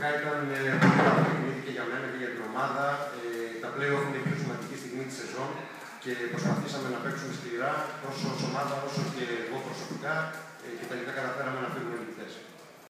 Πραγματικά ήταν ε, πολύ και για μένα και για την ομάδα. Ε, τα πλέον είναι η πιο σημαντική στιγμή της σεζόν και προσπαθήσαμε να παίξουμε σκληρά τόσο ως ομάδα όσο και εγώ προσωπικά ε, και τελικά